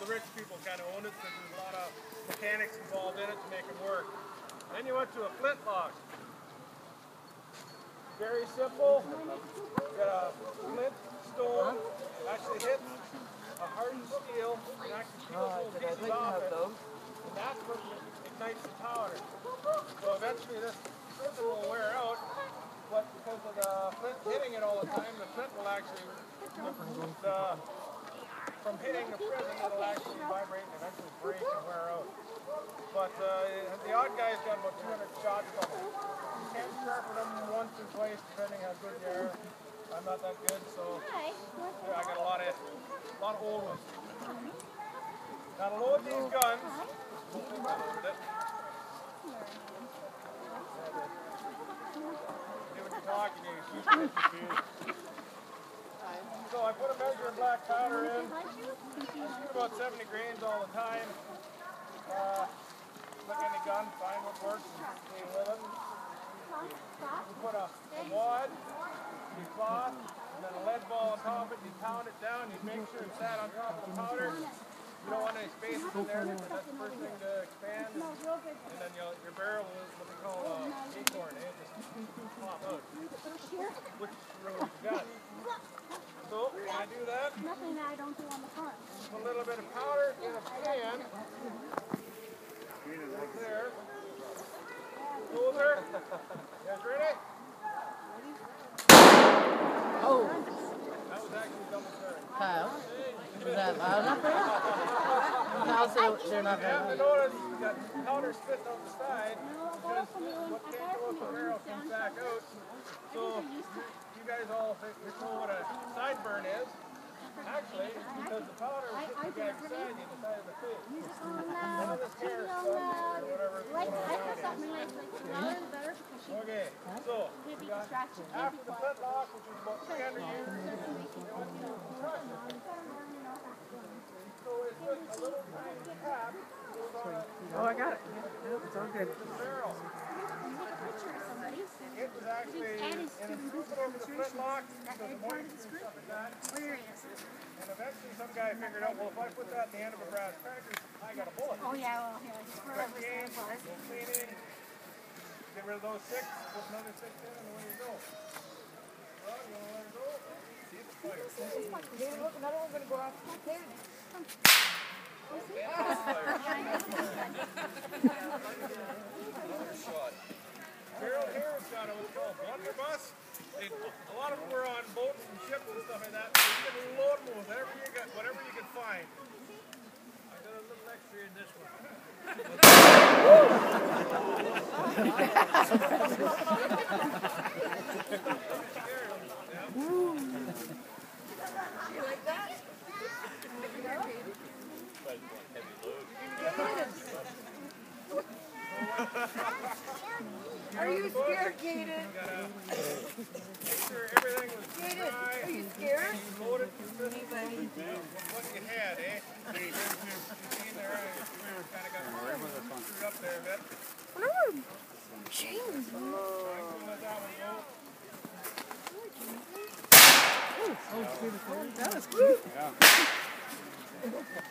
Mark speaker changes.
Speaker 1: the rich people kind of owned it because there's a lot of mechanics involved in it to make it work. Then you went to a flintlock. Very simple. You got a flint stone, actually hits a hardened steel, and actually peels little pieces off it. And that's what ignites the powder. So eventually this frizzen will wear out, but because of the flint hitting it all the time, the flint will actually, the, from hitting the frizzen, it'll actually vibrate and eventually break and wear out. But uh, the odd guy's got about 200 shots from it. You can sharpen them once or twice, depending how good you are. I'm not that good, so yeah, I got a lot of, a lot of old ones. Now to load these guns, do what you're talking, you keep getting confused. So I put a measure of black powder in. I shoot about 70 grains all the time. Uh, look at the gun, find what works, stay with it. You put a, a wad, you cloth, and then a lead ball on top of it. You pound it down. You make sure it's sat on top of the powder. You don't want any spaces in there that's the first thing to expand. And then your barrel is what they call a acorn. Eh? Just pop out. Which road you got? So when I do that,
Speaker 2: Nothing that I don't do on the front.
Speaker 1: put a little bit of powder in a pan. Right there. Cooler. You guys ready?
Speaker 3: Oh,
Speaker 1: That was actually double turn.
Speaker 3: Kyle. Is that loud enough for you? Kyle said they're not very
Speaker 1: have to
Speaker 3: loud.
Speaker 1: notice you got powder spitting out the side because what can't go up the barrel comes back out. So you guys all think you know what a sideburn is. Actually, because the powder is hitting the guy's side, you decided to fit.
Speaker 2: On,
Speaker 1: None of this hair
Speaker 2: on,
Speaker 1: stuff or whatever
Speaker 2: like, I
Speaker 1: on
Speaker 2: put
Speaker 1: out
Speaker 2: something like, like, louder the hmm? better because she
Speaker 1: Okay, so
Speaker 2: can't
Speaker 1: you
Speaker 2: be
Speaker 1: got
Speaker 2: distracted.
Speaker 1: After the
Speaker 2: quiet.
Speaker 1: flintlock, which is about 300 years, so it's just a little tiny cap goes on a
Speaker 3: Oh, I got it. It's all good.
Speaker 1: It was actually in a scooping over the flintlock, so the moisture and stuff like that.
Speaker 2: Where is it?
Speaker 1: And eventually some guy figured out, well, if I put that in the end of a brass cracker, I got a bullet.
Speaker 2: Oh, yeah, well, here, just for
Speaker 1: Quick
Speaker 2: the
Speaker 1: game,
Speaker 2: samples.
Speaker 1: go cleaning, get rid of those six, put another six in, and away you go. Well, you wanna let it go? See if it fires.
Speaker 3: Look, another one's gonna go off. Hey.
Speaker 1: Carol here has got a called blunderbuss. They, a lot of them were on boats and ships and stuff like that. So you can load them with whatever you got, whatever you can find. I got a little extra in this one.
Speaker 4: You scared, Gated?
Speaker 1: Make sure everything was
Speaker 4: Gated, are you scared?
Speaker 1: You load it consistently what you had, eh? You see there, I kind of got screwed up there a bit.
Speaker 4: James.
Speaker 1: So that one go.
Speaker 3: That was cute.